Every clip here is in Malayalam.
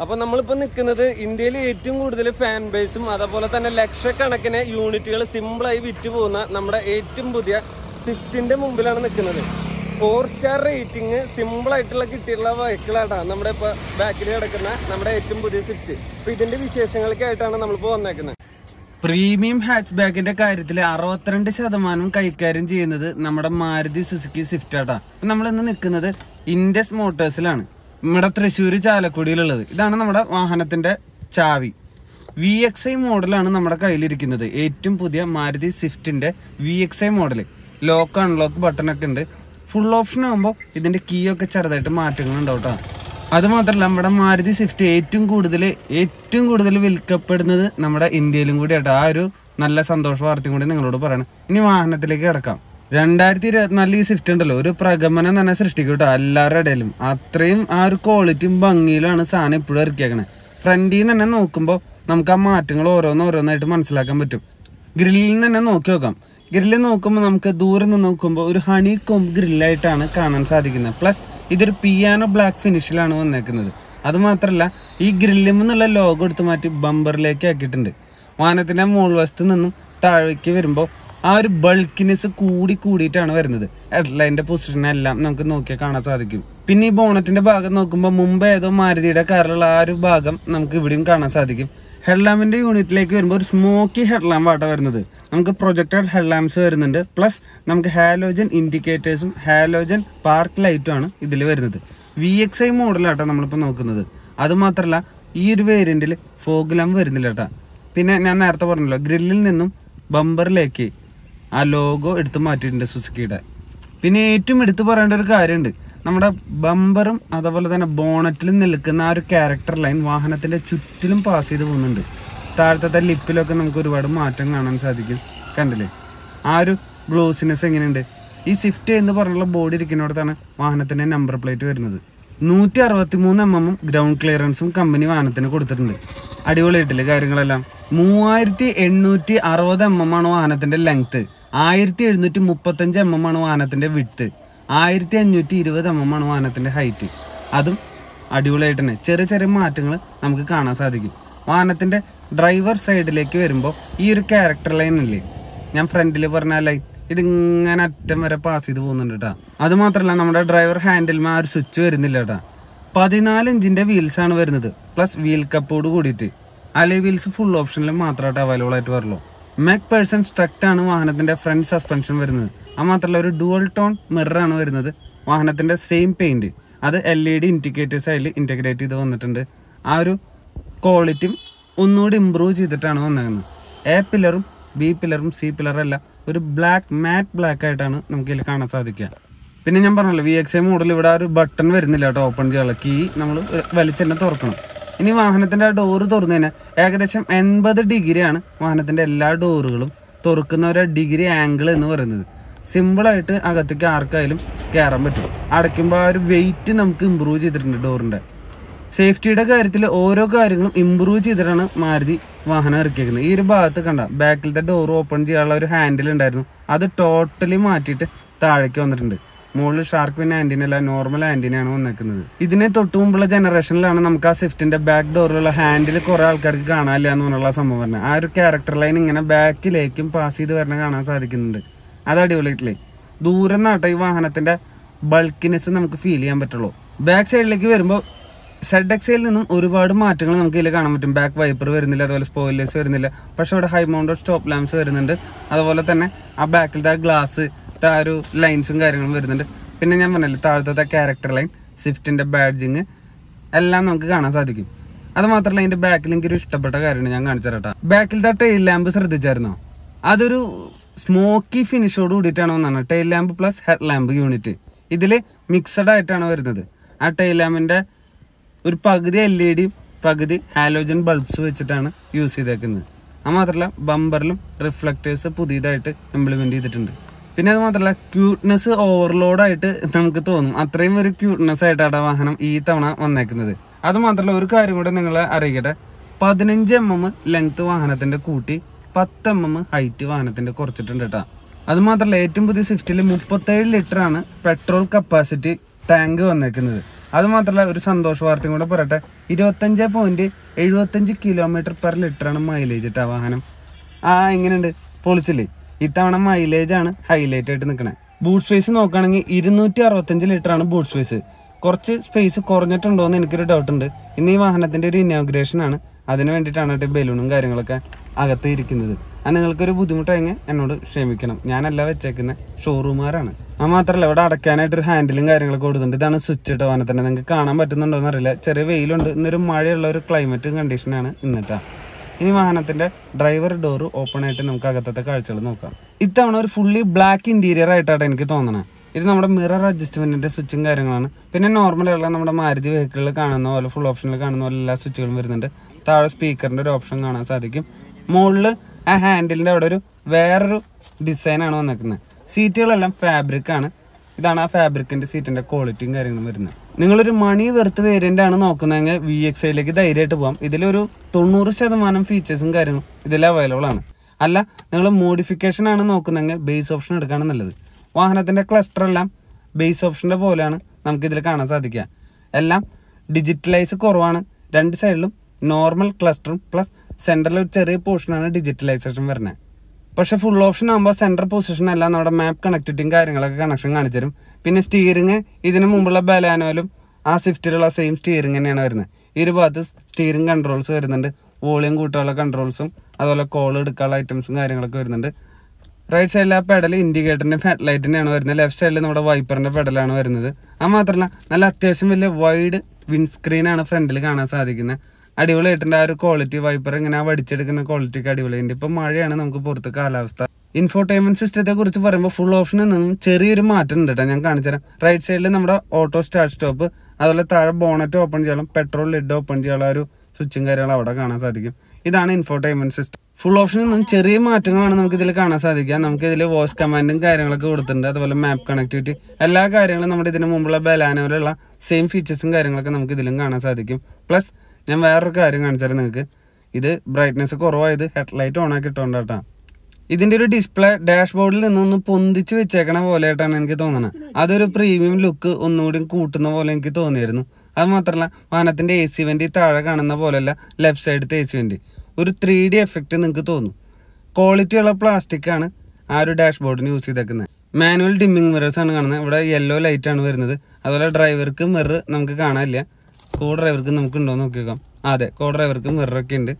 അപ്പൊ നമ്മളിപ്പോ നിൽക്കുന്നത് ഇന്ത്യയിൽ ഏറ്റവും കൂടുതൽ ഫാൻ ബേസും അതേപോലെ തന്നെ ലക്ഷക്കണക്കിന് യൂണിറ്റുകൾ സിമ്പിളായി വിറ്റ് പോകുന്ന നമ്മുടെ ഏറ്റവും പുതിയ സ്വിഫ്റ്റിന്റെ മുമ്പിലാണ് നിൽക്കുന്നത് ഫോർ സ്റ്റാർ റേറ്റിംഗ് സിമ്പിൾ ആയിട്ടുള്ള കിട്ടിയിട്ടുള്ള വെഹിക്കിളാട്ടാ നമ്മുടെ ഇപ്പൊ ബാക്കിൽ കിടക്കുന്ന നമ്മുടെ ഏറ്റവും പുതിയ സ്വിഫ്റ്റ് അപ്പൊ ഇതിന്റെ വിശേഷങ്ങൾക്കായിട്ടാണ് നമ്മളിപ്പോ വന്നേക്കുന്നത്. പ്രീമിയം ഹാച്ച് ബാഗിന്റെ കാര്യത്തിൽ അറുപത്തിരണ്ട് ശതമാനം കൈകാര്യം ചെയ്യുന്നത് നമ്മുടെ മാരുതി സുസുക്കി സ്വിഫ്റ്റ് ആട്ടാ. നമ്മൾ ഇന്ന് നിൽക്കുന്നത് ഇൻഡസ് മോട്ടോഴ്സിലാണ് നമ്മുടെ തൃശ്ശൂർ ചാലക്കുടിയിലുള്ളത്. ഇതാണ് നമ്മുടെ വാഹനത്തിന്റെ ചാവി. വി എക്സ് ഐ മോഡലാണ് നമ്മുടെ കയ്യിലിരിക്കുന്നത്. ഏറ്റവും പുതിയ Maruti സ്വിഫ്റ്റിന്റെ V X I model lock unlock ബട്ടണൊക്കെ ഉണ്ട്. ഫുൾ ഓപ്ഷൻ ആകുമ്പോൾ ഇതിന്റെ കീ ഒക്കെ ചെറുതായിട്ട് കേട്ടോ. അത് മാത്രമല്ല നമ്മുടെ മാരുതി സ്വിഫ്റ്റ് ഏറ്റവും കൂടുതൽ ഏറ്റവും കൂടുതൽ വിൽക്കപ്പെടുന്നത് നമ്മുടെ ഇന്ത്യയിലും കൂടി ആ ഒരു നല്ല സന്തോഷ വാർത്തയും കൂടി നിങ്ങളോട് പറയണം. ഇനി വാഹനത്തിലേക്ക് കിടക്കാം. രണ്ടായിരത്തി ഇരുപത്തിനാലിൽ ഈ സ്വിഫ്റ്റ് ഉണ്ടല്ലോ. ഒരു പ്രഗമനം തന്നെ സൃഷ്ടിക്കും കേട്ടോ എല്ലാവരുടെ ഇടയിലും. അത്രയും ആ ഒരു ക്വാളിറ്റിയും ഭംഗിയിലാണ് സാധനം ഇപ്പോഴും ഇറക്കിയേക്കണത് ഫ്രണ്ടിൽ നിന്ന് തന്നെ നോക്കുമ്പോൾ നമുക്ക് ആ മാറ്റങ്ങൾ ഓരോന്ന് ഓരോന്നായിട്ട് മനസ്സിലാക്കാൻ പറ്റും. ഗ്രില്ലിൽ നിന്ന് തന്നെ നോക്കി നോക്കാം. ഗ്രില്ല് നോക്കുമ്പോൾ നമുക്ക് ദൂരെ നിന്ന് നോക്കുമ്പോൾ ഒരു ഹണി കൊമ്പ് ഗ്രില്ലായിട്ടാണ് കാണാൻ സാധിക്കുന്നത്. പ്ലസ് ഇതൊരു പിയാനോ ബ്ലാക്ക് ഫിനിഷിലാണ് വന്നേക്കുന്നത്. അതുമാത്രമല്ല ഈ ഗ്രില്ലിൽ നിന്നുള്ള ലോഗോ എടുത്ത് മാറ്റി ബമ്പറിലേക്ക് ആക്കിയിട്ടുണ്ട്. വാഹനത്തിന്റെ മുകൾ വശത്ത് നിന്നും താഴേക്ക് വരുമ്പോൾ ആ ഒരു ബൾക്കിനെസ് കൂടി കൂടിയിട്ടാണ് വരുന്നത്. ഹെഡ്ലൈന്റെ പൊസിഷൻ എല്ലാം നമുക്ക് നോക്കിയാൽ കാണാൻ സാധിക്കും. പിന്നെ ഈ ബോണറ്റിന്റെ ഭാഗം നോക്കുമ്പോൾ മുമ്പ് ഏതോ മാരുതിയുടെ കാറിലുള്ള ആ ഒരു ഭാഗം നമുക്ക് ഇവിടെയും കാണാൻ സാധിക്കും. ഹെഡ്ലാമ്പിന്റെ യൂണിറ്റിലേക്ക് വരുമ്പോൾ ഒരു സ്മോക്കി ഹെഡ്ലാമ്പ് വാട്ട വരുന്നത്. നമുക്ക് പ്രൊജക്റ്റഡ് ഹെഡ്ലാമ്പ്സ് വരുന്നുണ്ട്. പ്ലസ് നമുക്ക് ഹാലോജൻ ഇൻഡിക്കേറ്റേഴ്സും ഹാലോജൻ പാർക്ക് ലൈറ്റും ആണ് ഇതിൽ വരുന്നത്. വി എക്സ് ഐ മോഡലാട്ടോ നമ്മളിപ്പോൾ നോക്കുന്നത്. അതുമാത്രമല്ല ഈ ഒരു വേരിയന്റിൽ ഫോഗ് ലാമ്പ് വരുന്നില്ല കേട്ടോ പിന്നെ ഞാൻ നേരത്തെ പറഞ്ഞല്ലോ ഗ്രില്ലിൽ നിന്നും ബമ്പറിലേക്ക് ആ ലോഗോ എടുത്ത് മാറ്റിയിട്ടുണ്ട് സുസുക്കിയുടെ. പിന്നെ ഏറ്റവും എടുത്തു പറയേണ്ട ഒരു കാര്യമുണ്ട്. നമ്മുടെ ബമ്പറും അതുപോലെ തന്നെ ബോണറ്റിലും നിൽക്കുന്ന ആ ഒരു ക്യാരക്ടർ ലൈൻ വാഹനത്തിന്റെ ചുറ്റിലും പാസ് ചെയ്ത് പോകുന്നുണ്ട്. താഴത്തെ ലിപ്പിലൊക്കെ നമുക്ക് ഒരുപാട് മാറ്റം കാണാൻ സാധിക്കും. കണ്ടില്ലേ? ആ ഒരു ഗ്ലോസിനെസ് എങ്ങനെയുണ്ട്? ഈ സ്വിഫ്റ്റ് എന്ന് പറഞ്ഞുള്ള ബോഡി ഇരിക്കുന്നിടത്താണ് വാഹനത്തിന്റെ നമ്പർ പ്ലേറ്റ് വരുന്നത്. നൂറ്റി അറുപത്തി മൂന്ന് എം എമ്മും ഗ്രൗണ്ട് ക്ലിയറൻസും കമ്പനി വാഹനത്തിന് കൊടുത്തിട്ടുണ്ട്. അടിപൊളിയായിട്ടില്ലേ കാര്യങ്ങളെല്ലാം? മൂവായിരത്തി എണ്ണൂറ്റി അറുപത് എം എം ആണ് വാഹനത്തിന്റെ ലെങ്ത് ആയിരത്തി എഴുന്നൂറ്റി മുപ്പത്തഞ്ച് എം എം ആണ് വാഹനത്തിന്റെ വിട്ത്ത് ആയിരത്തി അഞ്ഞൂറ്റി ഇരുപത് എം എം ആണ് വാഹനത്തിന്റെ ഹൈറ്റ് അതും അടിപൊളിയായിട്ട് തന്നെ ചെറിയ ചെറിയ മാറ്റങ്ങൾ നമുക്ക് കാണാൻ സാധിക്കും. വാഹനത്തിന്റെ ഡ്രൈവർ സൈഡിലേക്ക് വരുമ്പോൾ ഈ ഒരു ക്യാരക്ടർ ലൈൻ ഇല്ലേ? ഞാൻ ഫ്രണ്ടിൽ പറഞ്ഞ ലൈൻ ഇതിങ്ങനെ അറ്റം വരെ പാസ് ചെയ്ത് പോകുന്നുണ്ട് കേട്ടോ അത് മാത്രമല്ല നമ്മുടെ ഡ്രൈവർ ഹാൻഡിൽ ആ ഒരു സ്വിച്ച് വരുന്നില്ല കേട്ടോ പതിനാല് ഇഞ്ചിന്റെ വീൽസ് ആണ് വരുന്നത്. പ്ലസ് വീൽ കപ്പോട് കൂടിയിട്ട്. അലേ വീൽസ് ഫുൾ ഓപ്ഷനിൽ മാത്രമായിട്ട് അവൈലബിൾ ആയിട്ട് വരുള്ളൂ മെക് പേഴ്സൺ സ്ട്രക്റ്റ് ആണ് വാഹനത്തിന്റെ ഫ്രണ്ട് സസ്പെൻഷൻ വരുന്നത്. അത് മാത്രമല്ല ഒരു ഡുവൽ ടോൺ മിററാണ് വരുന്നത്. വാഹനത്തിന്റെ സെയിം പെയിന്റ് അത് എൽ ഇ ഡി ഇൻഡിക്കേറ്റേഴ്സ് അതിൽ ഇന്റഗ്രേറ്റ് ചെയ്ത് വന്നിട്ടുണ്ട്. ആ ഒരു ക്വാളിറ്റിയും ഒന്നുകൂടി ഇമ്പ്രൂവ് ചെയ്തിട്ടാണ് വന്നേക്കുന്നത്. എ പില്ലറും ബി പില്ലറും സി പില്ലറും എല്ലാം ഒരു ബ്ലാക്ക് മാറ്റ് ബ്ലാക്ക് ആയിട്ടാണ് നമുക്ക് ഇതിൽ കാണാൻ സാധിക്കുക. പിന്നെ ഞാൻ പറഞ്ഞല്ലോ വി എക്സ് ഐ മോഡൽ ഇവിടെ ഒരു ബട്ടൺ വരുന്നില്ല കേട്ടോ ഓപ്പൺ ചെയ്യാനുള്ള. കീ നമ്മൾ വലിച്ചെന്നെ തുറക്കണം. ഇനി വാഹനത്തിന്റെ ആ ഡോറ് തുറന്നു കഴിഞ്ഞാൽ ഏകദേശം എൺപത് ഡിഗ്രിയാണ് വാഹനത്തിന്റെ എല്ലാ ഡോറുകളും തുറക്കുന്ന ഒരു ഡിഗ്രി ആംഗിൾ എന്ന് പറയുന്നത്. സിമ്പിളായിട്ട് അകത്തേക്ക് ആർക്കായാലും കയറാൻ പറ്റും. അടയ്ക്കുമ്പോൾ ആ ഒരു വെയിറ്റ് നമുക്ക് ഇമ്പ്രൂവ് ചെയ്തിട്ടുണ്ട് ഡോറിന്റെ സേഫ്റ്റിയുടെ കാര്യത്തിൽ ഓരോ കാര്യങ്ങളും ഇമ്പ്രൂവ് ചെയ്തിട്ടാണ് മാരുതി വാഹനം ഇറക്കിയിരിക്കുന്നത് ഈ ഒരു ഭാഗത്ത് കണ്ട ബാക്കിലത്തെ ഡോർ ഓപ്പൺ ചെയ്യാനുള്ള ഒരു ഹാൻഡിൽ ഉണ്ടായിരുന്നു. അത് ടോട്ടലി മാറ്റിയിട്ട് താഴേക്ക് വന്നിട്ടുണ്ട്. മുകളിൽ ഷാർക്ക് പിന്നെ ആന്റിന അല്ല നോർമൽ ആന്റിനയാണ് വന്നേക്കുന്നത്. ഇതിനെ തൊട്ട് മുമ്പുള്ള ജനറേഷനിലാണ് നമുക്ക് ആ സ്വിഫ്റ്റിന്റെ ബാക്ക് ഡോറിലുള്ള ഹാൻഡിൽ കുറെ ആൾക്കാർക്ക് കാണാനില്ല എന്ന് പറഞ്ഞുള്ള സംഭവം പറഞ്ഞത് ആ ഒരു ക്യാരക്ടർ ലൈൻ ഇങ്ങനെ ബാക്കിലേക്കും പാസ് ചെയ്ത് വരണ കാണാൻ സാധിക്കുന്നുണ്ട്. അത് അടിപൊളിയായിട്ടില്ലേ ദൂരം നിന്നാട്ടോ ഈ വാഹനത്തിന്റെ ബൾക്കിനെസ് നമുക്ക് ഫീൽ ചെയ്യാൻ പറ്റുള്ളൂ. ബാക്ക് സൈഡിലേക്ക് വരുമ്പോൾ സെഡ് എക്സയിൽ നിന്നും ഒരുപാട് മാറ്റങ്ങൾ നമുക്ക് ഇതിൽ കാണാൻ പറ്റും. ബാക്ക് വൈപ്പർ വരുന്നില്ല അതുപോലെ സ്പോയിലേഴ്സ് വരുന്നില്ല. പക്ഷെ ഇവിടെ ഹൈ മൗണ്ടഡ് സ്റ്റോപ്പ് ലാംപ്സ് വരുന്നുണ്ട്. അതുപോലെ തന്നെ ആ ബാക്കിലത്തെ ആ ഗ്ലാസ് ആ ഒരു ലൈൻസും കാര്യങ്ങളും വരുന്നുണ്ട്. പിന്നെ ഞാൻ പറഞ്ഞില്ലേ താഴത്തെ ക്യാരക്ടർ ലൈൻ സ്വിഫ്റ്റിന്റെ ബാഡ്ജിങ് എല്ലാം നമുക്ക് കാണാൻ സാധിക്കും. അത് മാത്രമല്ല അതിന്റെ ബാക്കിൽ എനിക്കൊരു ഇഷ്ടപ്പെട്ട കാര്യമാണ് ഞാൻ കാണിച്ചു തരട്ടാ ബാക്കിലത്തെ ടെയിൽ ലാമ്പ് ശ്രദ്ധിച്ചായിരുന്നോ? അതൊരു സ്മോക്കി ഫിനിഷോട് കൂടിയിട്ടാണ് വന്നാണ് tail lamp plus head lamp unit ഇതിൽ മിക്സഡ് ആയിട്ടാണ് വരുന്നത്. ആ ടെയിൽ ലാമ്പിന്റെ ഒരു പകുതി എൽ ഇ ഡിയും പകുതി ഹാലോജൻ ബൾബ്സ് വെച്ചിട്ടാണ് യൂസ് ചെയ്തേക്കുന്നത്. അത് മാത്രമല്ല ബമ്പറിലും റിഫ്ലക്റ്റേഴ്സ് പുതിയതായിട്ട് ഇംപ്ലിമെന്റ് ചെയ്തിട്ടുണ്ട്. പിന്നെ അത് മാത്രമല്ല ക്യൂട്ട്നെസ് ഓവർലോഡായിട്ട് നമുക്ക് തോന്നും. അത്രയും ഒരു ക്യൂട്ട്നെസ് ആയിട്ടാണ് വാഹനം ഈ തവണ വന്നേക്കുന്നത്. അത് മാത്രമല്ല ഒരു കാര്യം കൂടെ നിങ്ങളെ അറിയിക്കട്ടെ. പതിനഞ്ച് എം എം ലെങ്ത് വാഹനത്തിന്റെ കൂട്ടി പത്ത് എം എം ഹൈറ്റ് വാഹനത്തിന്റെ കുറച്ചിട്ടുണ്ട് കേട്ടോ. അത് മാത്രമല്ല ഏറ്റവും പുതിയ സ്വിഫ്റ്റിൽ മുപ്പത്തേഴ് ലിറ്ററാണ് പെട്രോൾ കപ്പാസിറ്റി ടാങ്ക് വന്നേക്കുന്നത്. അത് മാത്രമല്ല ഒരു സന്തോഷ വാർത്തയും കൂടെ പറയട്ടെ. ഇരുപത്തഞ്ച് പോയിന്റ് എഴുപത്തഞ്ച് കിലോമീറ്റർ പെർ ലിറ്ററാണ് മൈലേജ് ഇട്ടാ വാഹനം. ആ എങ്ങനെയുണ്ട്? പൊളിച്ചില്ലേ? ഇത്തവണ മൈലേജ് ആണ് ഹൈലൈറ്റ് ആയിട്ട് നിൽക്കുന്നത് ബൂട്ട് സ്പേസ് നോക്കുകയാണെങ്കിൽ ഇരുന്നൂറ്റി അറുപത്തഞ്ച് ലിറ്റർ ആണ് ബൂട്ട് സ്പേസ് കുറച്ച് സ്പേസ് കുറഞ്ഞിട്ടുണ്ടോ എന്ന് എനിക്കൊരു ഡൗട്ട് ഉണ്ട്. ഇന്ന് ഈ വാഹനത്തിന്റെ ഒരു ഇനോഗ്രേഷൻ ആണ്. അതിന് വേണ്ടിയിട്ടാണ് കേട്ടോ ബലൂണും കാര്യങ്ങളൊക്കെ അകത്ത് ഇരിക്കുന്നത്. അത് നിങ്ങൾക്കൊരു ബുദ്ധിമുട്ടായെങ്കിൽ എന്നോട് ക്ഷമിക്കണം. ഞാനല്ല വെച്ചേക്കുന്ന ഷോറൂമാരാണ് അത് മാത്രമല്ല ഇവിടെ അടയ്ക്കാനായിട്ടൊരു ഹാൻഡിലും കാര്യങ്ങളൊക്കെ കൊടുത്തിട്ടുണ്ട്. ഇതാണ് സ്വിച്ച് ഇട്ട വാഹനത്തിന്റെ. നിങ്ങൾക്ക് കാണാൻ പറ്റുന്നുണ്ടോ എന്നറിയില്ല. ചെറിയ വെയിലുണ്ട്. ഇന്നൊരു മഴയുള്ള ഒരു ക്ലൈമറ്റും കണ്ടീഷനാണ് ഇന്നിട്ടാ ഇനി വാഹനത്തിന്റെ ഡ്രൈവർ ഡോർ ഓപ്പൺ ആയിട്ട് നമുക്ക് അകത്തത്തെ കാഴ്ചകൾ നോക്കാം. ഇത്തവണ ഒരു ഫുള്ളി ബ്ലാക്ക് ഇന്റീരിയർ ആയിട്ടാണ് എനിക്ക് തോന്നുന്നത് ഇത് നമ്മുടെ മിറർ അഡ്ജസ്റ്റ്മെന്റിന്റെ സ്വിച്ചും കാര്യങ്ങളാണ്. പിന്നെ നോർമൽ നോർമലുള്ള നമ്മുടെ മാരുതി വെഹിക്കിളിൽ കാണുന്ന പോലെ ഫുൾ ഓപ്ഷനിൽ കാണുന്ന പോലെ എല്ലാ സ്വിച്ചുകളും വരുന്നുണ്ട്. താഴെ സ്പീക്കറിന്റെ ഒരു ഓപ്ഷൻ കാണാൻ സാധിക്കും. മുകളിൽ ആ ഹാൻഡിലിന്റെ അവിടെ ഒരു വേറൊരു ഡിസൈനാണ് വന്നേക്കുന്നത്. സീറ്റുകളെല്ലാം ഫാബ്രിക് ആണ്. ഇതാണ് ആ ഫാബ്രിക്കിന്റെ സീറ്റിന്റെ ക്വാളിറ്റിയും കാര്യങ്ങളും വരുന്നത്. നിങ്ങളൊരു മണി വെറുത്ത് വേരിയന്റ് ആണ് നോക്കുന്നതെങ്കിൽ വി എക്സ് ഐയിലേക്ക് ധൈര്യമായിട്ട് പോകാം ഇതിലൊരു തൊണ്ണൂറ് ശതമാനം ഫീച്ചേഴ്സും കാര്യങ്ങളും ഇതിൽ അവൈലബിൾ ആണ്. അല്ല നിങ്ങൾ മോഡിഫിക്കേഷൻ ആണ് നോക്കുന്നതെങ്കിൽ ബേസ് ഓപ്ഷൻ എടുക്കുകയാണ് നല്ലത്. വാഹനത്തിന്റെ ക്ലസ്റ്റർ എല്ലാം ബേസ് ഓപ്ഷന്റെ പോലെയാണ് നമുക്കിതിൽ കാണാൻ സാധിക്കുക. എല്ലാം ഡിജിറ്റലൈസ് കുറവാണ്. രണ്ട് സൈഡിലും നോർമൽ ക്ലസ്റ്ററും പ്ലസ് സെന്ററിൽ ഒരു ചെറിയ പോർഷനാണ് ഡിജിറ്റലൈസേഷൻ വരുന്നത്. പക്ഷെ ഫുൾ ഓപ്ഷൻ ആകുമ്പോൾ സെന്റർ പൊസിഷൻ അല്ല നമ്മുടെ മാപ്പ് കണക്ടിവിറ്റിയും കാര്യങ്ങളൊക്കെ കണക്ഷൻ കാണിച്ചു തരും പിന്നെ സ്റ്റിയറിങ് ഇതിന് മുമ്പുള്ള ബലാനോലും ആ സ്വിഫ്റ്റിലുള്ള സെയിം സ്റ്റിയറിംഗ് തന്നെയാണ് വരുന്നത്. ഈ ഒരു ഭാഗത്ത് സ്റ്റിയറിംഗ് കൺട്രോൾസ് വരുന്നുണ്ട് വോളിയം കൂട്ടാനുള്ള കൺട്രോൾസും അതുപോലെ കോൾ എടുക്കാനുള്ള ഐറ്റംസും കാര്യങ്ങളൊക്കെ വരുന്നുണ്ട്. റൈറ്റ് സൈഡിൽ ആ പെഡൽ ഇൻഡിക്കേറ്ററിന്റെ ലൈറ്റിന്റെയാണ് വരുന്നത് ലെഫ്റ്റ് സൈഡിൽ നമ്മുടെ വൈപ്പറിന്റെ പെഡലാണ് വരുന്നത്. അത് മാത്രമല്ല നല്ല അത്യാവശ്യം വലിയ വൈഡ് വിൻസ്ക്രീനാണ് ഫ്രണ്ടിൽ കാണാൻ സാധിക്കുന്നത്. അടിപൊളിയായിട്ടുണ്ട്. ആ ഒരു ക്വാളിറ്റി വൈപ്പർ ഇങ്ങനെ ആ വടിച്ചെടുക്കുന്ന ക്വാളിറ്റിക്ക് അടിപൊളിയുണ്ട് ഇപ്പം മഴയാണ് നമുക്ക് പുറത്ത് കാലാവസ്ഥ. ഇൻഫോർടൈൻമെന്റ് സിസ്റ്റത്തെ കുറിച്ച് പറയുമ്പോൾ ഫുൾ ഓപ്ഷനിൽ നിന്നും ചെറിയൊരു മാറ്റം ഉണ്ട് കേട്ടോ ഞാൻ കാണിച്ചുതരാം റൈറ്റ് സൈഡിൽ നമ്മുടെ ഓട്ടോ സ്റ്റാർട്ട് സ്റ്റോപ്പ് അതുപോലെ താഴെ ബോണറ്റ് ഓപ്പൺ ചെയ്യാനും പെട്രോൾ ലിഡ് ഓപ്പൺ ചെയ്യാനുള്ള ഒരു സ്വിച്ചും കാര്യങ്ങളും അവിടെ കാണാൻ സാധിക്കും. ഇതാണ് ഇൻഫോർടൈൻമെന്റ് സിസ്റ്റം ഫുൾ ഓപ്ഷനിൽ നിന്നും ചെറിയ മാറ്റങ്ങളാണ് നമുക്ക് ഇതിൽ കാണാൻ സാധിക്കുക. നമുക്ക് ഇതിൽ വോയിസ് കമാൻഡും കാര്യങ്ങളൊക്കെ കൊടുത്തിട്ടുണ്ട്. അതുപോലെ മാപ്പ് കണക്ടിവിറ്റി എല്ലാ കാര്യങ്ങളും നമ്മുടെ ഇതിന് മുമ്പുള്ള ബലാനോയിലുള്ള സെയിം ഫീച്ചേഴ്സും കാര്യങ്ങളൊക്കെ നമുക്ക് ഇതിലും കാണാൻ സാധിക്കും. പ്ലസ് ഞാൻ വേറൊരു കാര്യം കാണിച്ചാൽ നിങ്ങൾക്ക്. ഇത് ബ്രൈറ്റ്നെസ് കുറവായത് ഹെഡ്ലൈറ്റ് ഓൺ ആക്കി ഇട്ടുകൊണ്ടാട്ടാ ഇതിന്റെ ഒരു ഡിസ്പ്ലേ ഡാഷ്ബോർഡിൽ നിന്നൊന്ന് പൊന്തിച്ച് വെച്ചേക്കണ പോലെയായിട്ടാണ് എനിക്ക് തോന്നുന്നത് അതൊരു പ്രീമിയം ലുക്ക് ഒന്നുകൂടി കൂട്ടുന്ന പോലെ എനിക്ക് തോന്നിയിരുന്നു അത് മാത്രമല്ല വാഹനത്തിന്റെ എ സി വണ്ടി താഴെ കാണുന്ന പോലെയല്ല ലെഫ്റ്റ് സൈഡത്തെ എ സി വണ്ടി ഒരു ത്രീ ഡി എഫക്റ്റ് നിങ്ങൾക്ക് തോന്നും. ക്വാളിറ്റിയുള്ള പ്ലാസ്റ്റിക് ആണ് ആ ഒരു ഡാഷ്ബോർഡിന് യൂസ് ചെയ്തേക്കുന്നത് മാനുവൽ ഡിമ്മിങ് മിറേഴ്സ് ആണ് കാണുന്നത് ഇവിടെ യെല്ലോ ലൈറ്റ് ആണ് വരുന്നത്. അതുപോലെ ഡ്രൈവർക്ക് മിറർ നമുക്ക് കാണാനില്ല. കോ ഡ്രൈവർക്ക് നമുക്ക് ഉണ്ടോ എന്ന് നോക്കി നോക്കാം അതെ കോ ഡ്രൈവർക്ക് മിററൊക്കെ ഉണ്ട്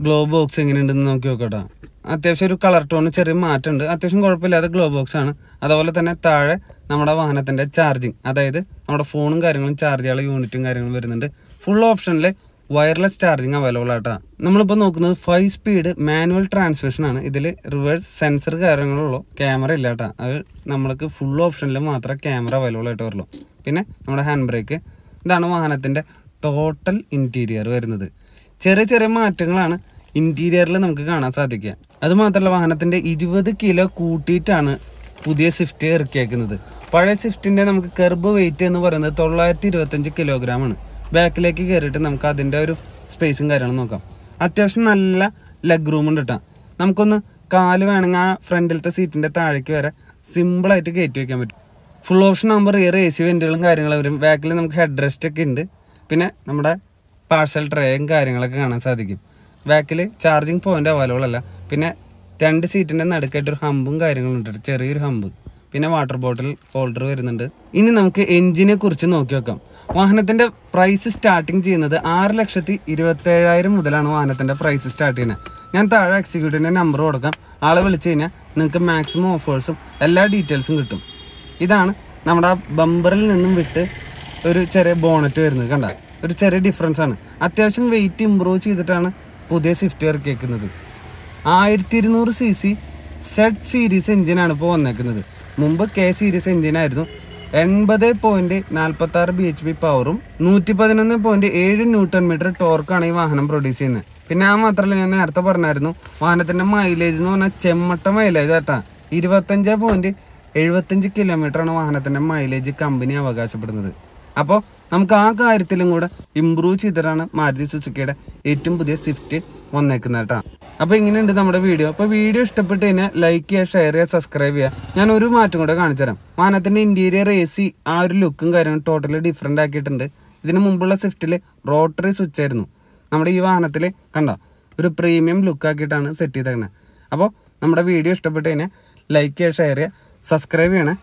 ഗ്ലോ ബോക്സ് എങ്ങനെയുണ്ടെന്ന് നോക്കി നോക്കട്ടോ. അത്യാവശ്യം ഒരു കളർ ടോണ് ചെറിയ മാറ്റമുണ്ട്. അത്യാവശ്യം കുഴപ്പമില്ലാതെ ഗ്ലോ ബോക്സ് ആണ്. അതുപോലെ തന്നെ താഴെ നമ്മുടെ വാഹനത്തിന്റെ ചാർജിങ് അതായത് നമ്മുടെ ഫോണും കാര്യങ്ങളും ചാർജ് ചെയ്യാനുള്ള യൂണിറ്റും കാര്യങ്ങളും വരുന്നുണ്ട്. ഫുൾ ഓപ്ഷനിൽ വയർലെസ് ചാർജിങ് അവൈലബിൾ ആട്ടാ. നമ്മളിപ്പോൾ നോക്കുന്നത് ഫൈവ് സ്പീഡ് മാനുവൽ ട്രാൻസ്മിഷൻ ആണ്. ഇതിൽ റിവേഴ്സ് സെൻസർ കാര്യങ്ങളുള്ളൂ ക്യാമറ ഇല്ല അത് നമ്മൾക്ക് ഫുൾ ഓപ്ഷനിൽ മാത്രമേ ക്യാമറ അവൈലബിൾ ആയിട്ട് വരുള്ളൂ. പിന്നെ നമ്മുടെ ഹാൻഡ് ബ്രേക്ക് ഇതാണ് വാഹനത്തിന്റെ ടോട്ടൽ ഇന്റീരിയർ വരുന്നത്. ചെറിയ ചെറിയ മാറ്റങ്ങളാണ് ഇന്റീരിയറിൽ നമുക്ക് കാണാൻ സാധിക്കുക. അതുമാത്രമല്ല വാഹനത്തിന്റെ ഇരുപത് കിലോ കൂട്ടിയിട്ടാണ് പുതിയ സ്വിഫ്റ്റ് ഇറക്കിയേക്കുന്നത്. പഴയ സ്വിഫ്റ്റിന്റെ നമുക്ക് കെർബ് വെയിറ്റ് എന്ന് പറയുന്നത് തൊള്ളായിരത്തി ഇരുപത്തഞ്ച് കിലോഗ്രാം ആണ്. ബാക്കിലേക്ക് കയറിയിട്ട് നമുക്ക് അതിന്റെ ഒരു സ്പേസും കാര്യങ്ങളും നോക്കാം. അത്യാവശ്യം നല്ല ലെഗ് റൂം ഉണ്ട് കേട്ടോ നമുക്കൊന്ന് കാൽ വേണമെങ്കിൽ ആ ഫ്രണ്ടിലത്തെ സീറ്റിന്റെ താഴേക്ക് വരെ സിമ്പിളായിട്ട് കയറ്റി വയ്ക്കാൻ പറ്റും. ഫുൾ ഓപ്ഷൻ ആകുമ്പോൾ റിയർ എ സി വെന്റുകളും കാര്യങ്ങളും വരും ബാക്കിൽ നമുക്ക് ഹെഡ് റെസ്റ്റ് ഒക്കെ ഉണ്ട് പിന്നെ നമ്മുടെ പാർസൽ ട്രേയും കാര്യങ്ങളൊക്കെ കാണാൻ സാധിക്കും. ബാക്കിൽ ചാർജിങ് പോയിന്റ് അവൈലബിൾ അല്ല. പിന്നെ രണ്ട് സീറ്റിന്റെ നടുക്കായിട്ടൊരു ഹമ്പും കാര്യങ്ങളും ഉണ്ട്. ചെറിയൊരു ഹമ്പ് പിന്നെ വാട്ടർ ബോട്ടിൽ ഹോൾഡർ വരുന്നുണ്ട്. ഇനി നമുക്ക് എഞ്ചിനെ കുറിച്ച് നോക്കി നോക്കാം. വാഹനത്തിന്റെ പ്രൈസ് സ്റ്റാർട്ടിങ് ചെയ്യുന്നത് ആറ് ലക്ഷത്തി ഇരുപത്തി ഏഴായിരം മുതലാണ് വാഹനത്തിന്റെ പ്രൈസ് സ്റ്റാർട്ട് ചെയ്യുന്നത് ഞാൻ താഴെ എക്സിക്യൂട്ടീവിന്റെ നമ്പർ കൊടുക്കാം. ആളെ വിളിച്ചു കഴിഞ്ഞാൽ നിങ്ങൾക്ക് മാക്സിമം ഓഫേഴ്സും എല്ലാ ഡീറ്റെയിൽസും കിട്ടും. ഇതാണ് നമ്മുടെ ആ ബമ്പറിൽ നിന്നും വിട്ട് ഒരു ചെറിയ ബോണറ്റ് വരുന്നത് കണ്ട? ഒരു ചെറിയ ഡിഫറൻസ് ആണ്. അത്യാവശ്യം വെയിറ്റ് ഇമ്പ്രൂവ് ചെയ്തിട്ടാണ് പുതിയ സ്വിഫ്റ്റ് ഇറക്കിയേക്കുന്നത്. ആയിരത്തി ഇരുന്നൂറ് സി സി സെഡ് സീരീസ് എഞ്ചിനാണ് ഇപ്പോൾ വന്നേക്കുന്നത്. മുമ്പ് കെ സീരീസ് എഞ്ചിനായിരുന്നു എൺപത് പോയിന്റ് നാൽപ്പത്തി ആറ് ബി എച്ച് പി പവറും നൂറ്റി പതിനൊന്ന് പോയിന്റ് ഏഴ് ന്യൂട്ടൺ മീറ്റർ ടോർക്കാണ് ഈ വാഹനം പ്രൊഡ്യൂസ് ചെയ്യുന്നത്. പിന്നെ ആ മാത്രമല്ല ഞാൻ നേരത്തെ പറഞ്ഞായിരുന്നു വാഹനത്തിന്റെ മൈലേജ് എന്ന് പറഞ്ഞാൽ ചെമ്മട്ട മൈലേജ് ആട്ടാ. ഇരുപത്തഞ്ച് പോയിന്റ് എഴുപത്തഞ്ച് കിലോമീറ്റർ ആണ് വാഹനത്തിന്റെ മൈലേജ് കമ്പനി അവകാശപ്പെടുന്നത്. അപ്പോൾ നമുക്ക് ആ കാര്യത്തിലും കൂടെ ഇമ്പ്രൂവ് ചെയ്തിട്ടാണ് മാരുതി സുസുക്കിയുടെ ഏറ്റവും പുതിയ സ്വിഫ്റ്റ് വന്നേക്കുന്നത് കേട്ടോ. അപ്പോൾ ഇങ്ങനെയുണ്ട് നമ്മുടെ വീഡിയോ അപ്പോൾ വീഡിയോ ഇഷ്ടപ്പെട്ട് കഴിഞ്ഞാൽ ലൈക്ക് ചെയ്യുക ഷെയർ ചെയ്യുക സബ്സ്ക്രൈബ് ചെയ്യുക. ഞാൻ ഒരു മാറ്റം കൂടെ കാണിച്ചു തരാം. വാഹനത്തിന്റെ ഇന്റീരിയർ എ സി ആ ഒരു ലുക്കും കാര്യങ്ങളും ടോട്ടലി ഡിഫറെന്റ് ആക്കിയിട്ടുണ്ട്. ഇതിന് മുമ്പുള്ള സ്വിഫ്റ്റിൽ റോട്ടറി സ്വിച്ച് ആയിരുന്നു. നമ്മുടെ ഈ വാഹനത്തിൽ കണ്ടോ? ഒരു പ്രീമിയം ലുക്കാക്കിയിട്ടാണ് സെറ്റ് ചെയ്തേക്കുന്നത് അപ്പോൾ നമ്മുടെ വീഡിയോ ഇഷ്ടപ്പെട്ട് കഴിഞ്ഞാൽ ലൈക്ക് ചെയ്യുക ഷെയർ ചെയ്യുക. സബ്സ്ക്രൈബ് ചെയ്യണേ.